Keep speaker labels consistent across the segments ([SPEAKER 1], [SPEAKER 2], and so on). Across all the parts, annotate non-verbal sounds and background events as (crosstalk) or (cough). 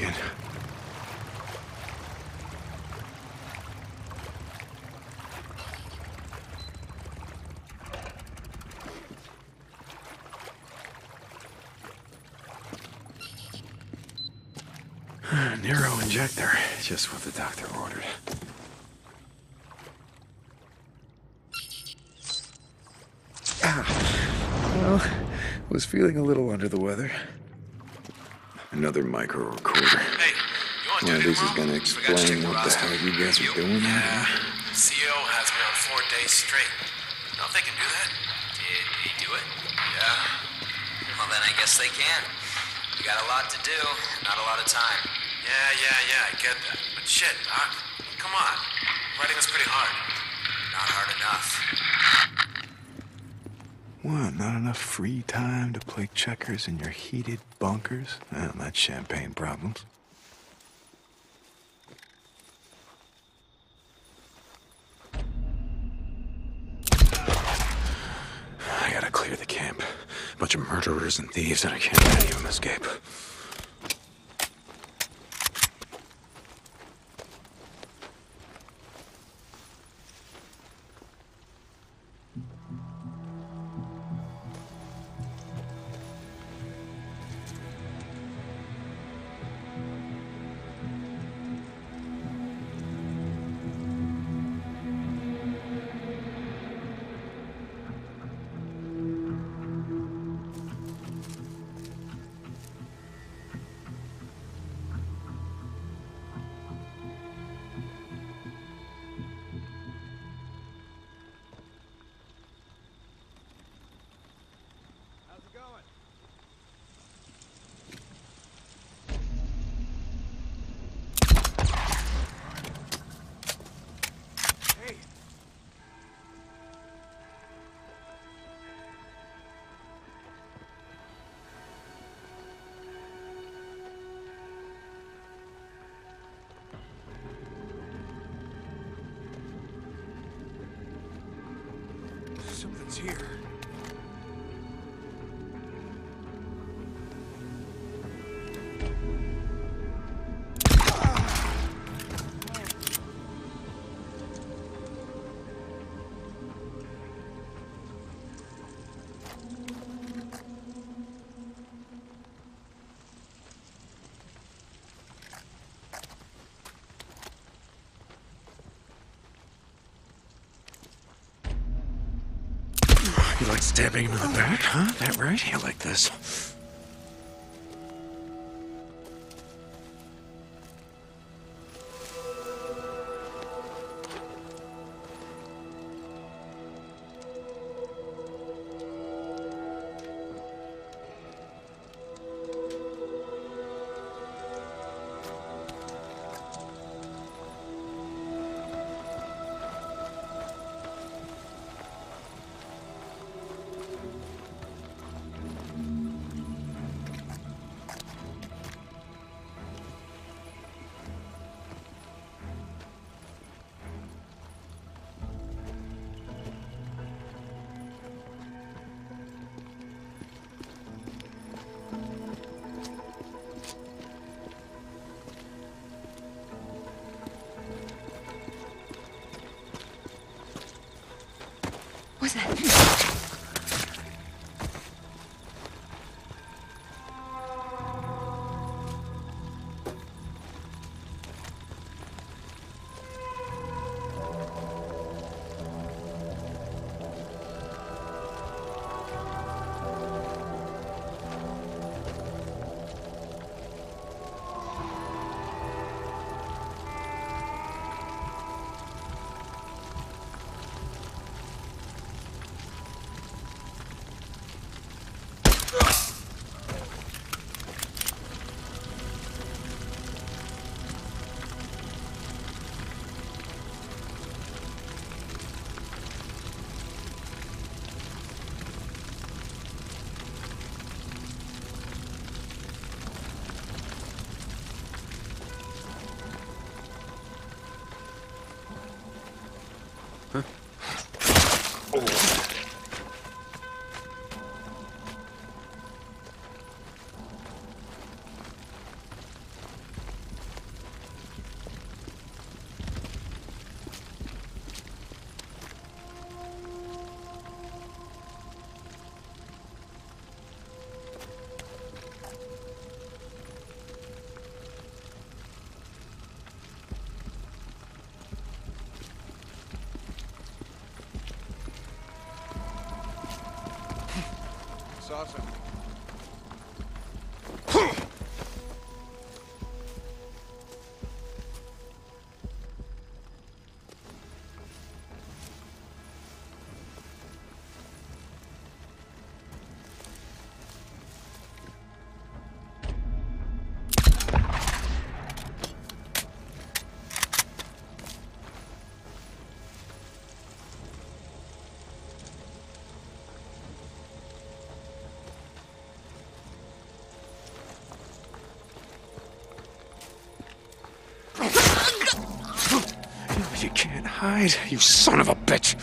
[SPEAKER 1] beacon. NERO injector, just what the doctor ordered. Ah, well, was feeling a little under the weather. Another micro recorder.
[SPEAKER 2] Hey, you want to
[SPEAKER 1] Well, this is gonna explain what the hell you guys are doing
[SPEAKER 2] Yeah.
[SPEAKER 1] here.
[SPEAKER 2] CEO has me on four days straight. Don't they can do that?
[SPEAKER 3] Did he do it?
[SPEAKER 2] Yeah.
[SPEAKER 3] Well, then I guess they can. You got a lot to do, not a lot of time.
[SPEAKER 2] Yeah, yeah, yeah, I get that. But shit, Doc. Come on. Writing is pretty hard.
[SPEAKER 3] Not hard enough.
[SPEAKER 1] What, not enough free time to play checkers in your heated bunkers? Well, that's champagne problems. I gotta clear the camp. Bunch of murderers and thieves, and I can't let them escape. Something's here. Like stabbing him in the back, huh? That right? You like this?
[SPEAKER 4] 起来。That?
[SPEAKER 1] You can't hide, you son of a bitch!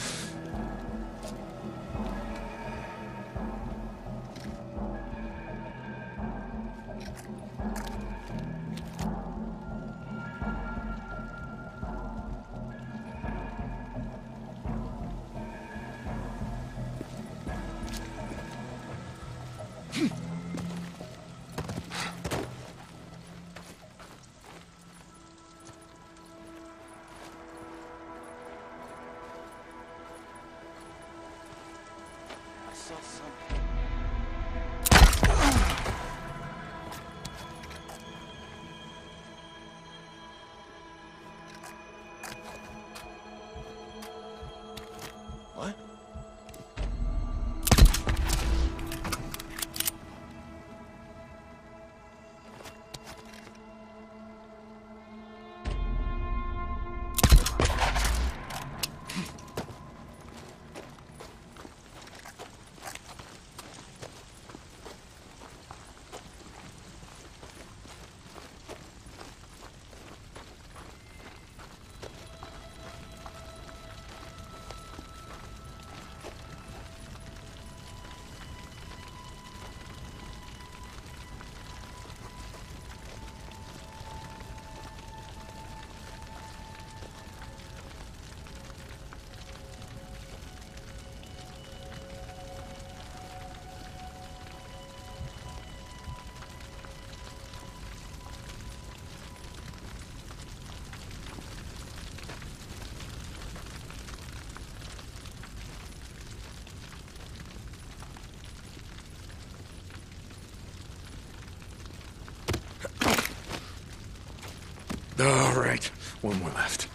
[SPEAKER 4] I
[SPEAKER 1] All right, one more left.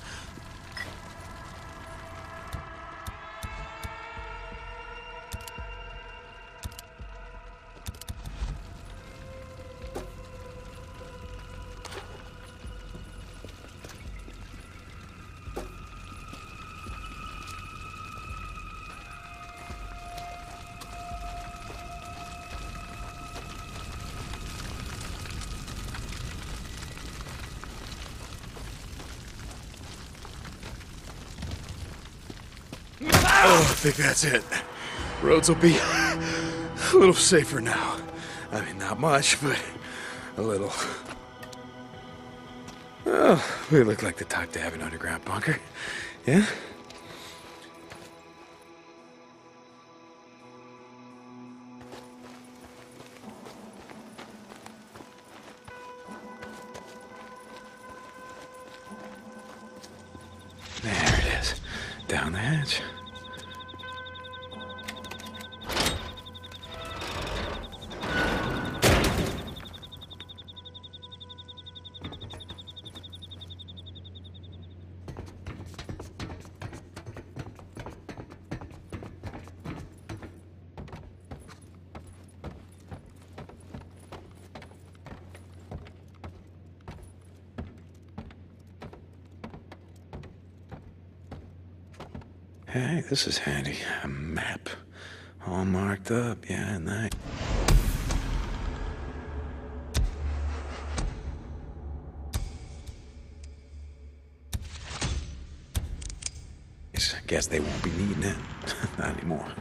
[SPEAKER 1] I think that's it. Roads will be a little safer now. I mean, not much, but a little. Oh, we look like the type to have an underground bunker. Yeah? There it is. Down the hatch. Hey, this is handy. A map. All marked up. Yeah, and nice. Guess they won't be needing it. (laughs) Not anymore.